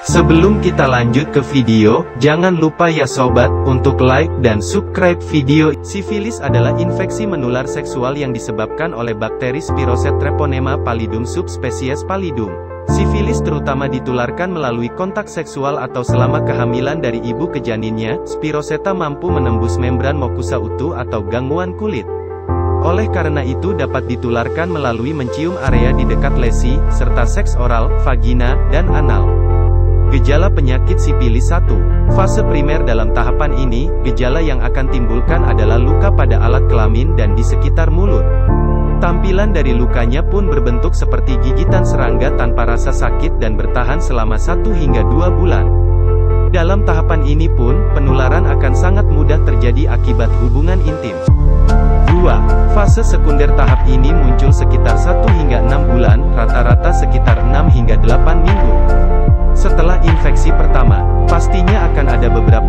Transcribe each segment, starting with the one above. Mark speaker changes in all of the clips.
Speaker 1: Sebelum kita lanjut ke video, jangan lupa ya sobat, untuk like dan subscribe video. Sifilis adalah infeksi menular seksual yang disebabkan oleh bakteri Spiroset treponema pallidum subspesies pallidum. Sifilis terutama ditularkan melalui kontak seksual atau selama kehamilan dari ibu ke janinnya, Spiroseta mampu menembus membran mukosa utuh atau gangguan kulit. Oleh karena itu dapat ditularkan melalui mencium area di dekat lesi, serta seks oral, vagina, dan anal. Gejala penyakit sipilis 1. Fase primer dalam tahapan ini, gejala yang akan timbulkan adalah luka pada alat kelamin dan di sekitar mulut. Tampilan dari lukanya pun berbentuk seperti gigitan serangga tanpa rasa sakit dan bertahan selama 1 hingga 2 bulan. Dalam tahapan ini pun, penularan akan sangat mudah terjadi akibat hubungan intim. 2. Fase sekunder tahap ini muncul sekitar 1 hingga 6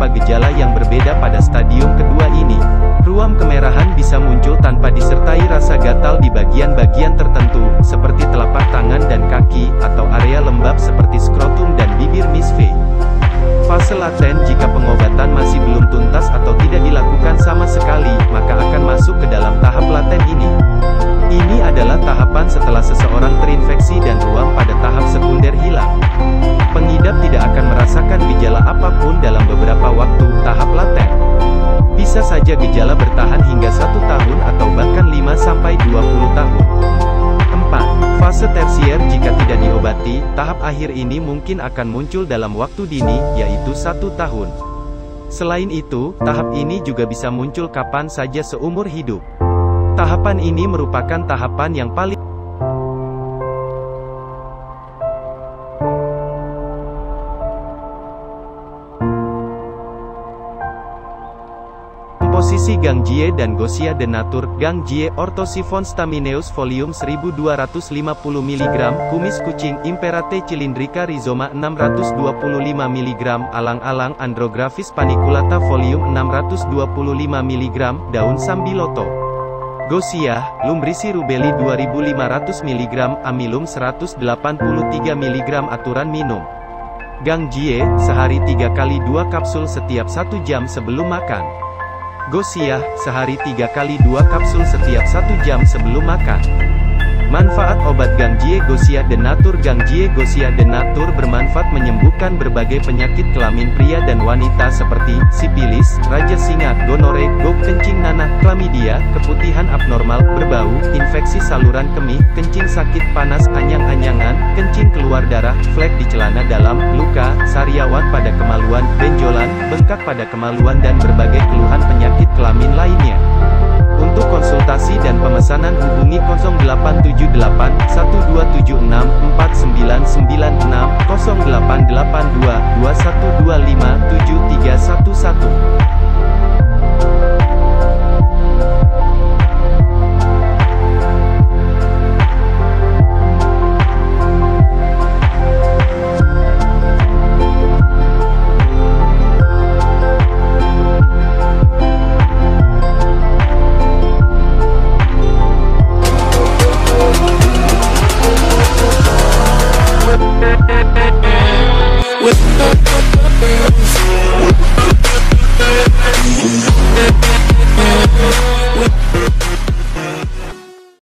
Speaker 1: beberapa gejala yang berbeda pada stadium kedua ini. Ruam kemerahan bisa muncul tanpa disertai rasa gatal di bagian-bagian tertentu, seperti telapak tangan dan kaki, akhir ini mungkin akan muncul dalam waktu dini, yaitu satu tahun. Selain itu, tahap ini juga bisa muncul kapan saja seumur hidup. Tahapan ini merupakan tahapan yang paling Gang Jie dan Gosia de Natur, Gang Jie, Orthosiphon stamineus folium 1250 mg, kumis kucing, Imperate cylindrica rhizoma 625 mg, alang-alang Andrographis paniculata folium 625 mg, daun sambiloto. Gosia, Lumbrisi rubeli 2500 mg, Amilum 183 mg aturan minum. Gang Jie, sehari 3 kali 2 kapsul setiap 1 jam sebelum makan. Gosia, sehari 3 kali 2 kapsul setiap 1 jam sebelum makan. Manfaat obat Gangjie Gosia de Natur Gangjie Gosia de Natur bermanfaat menyembuhkan berbagai penyakit kelamin pria dan wanita seperti sipilis, raja singa, gonore, gok kencing nanah, klamidia, keputihan abnormal, berbau, infeksi saluran kemih, kencing sakit panas, anyang-anyangan, kencing keluar darah, flek di celana dalam, luka, sariawan pada kemaluan, benjolan, bengkak pada kemaluan dan berbagai keluhan penyakit kelamin lainnya. 0882 2125 7311.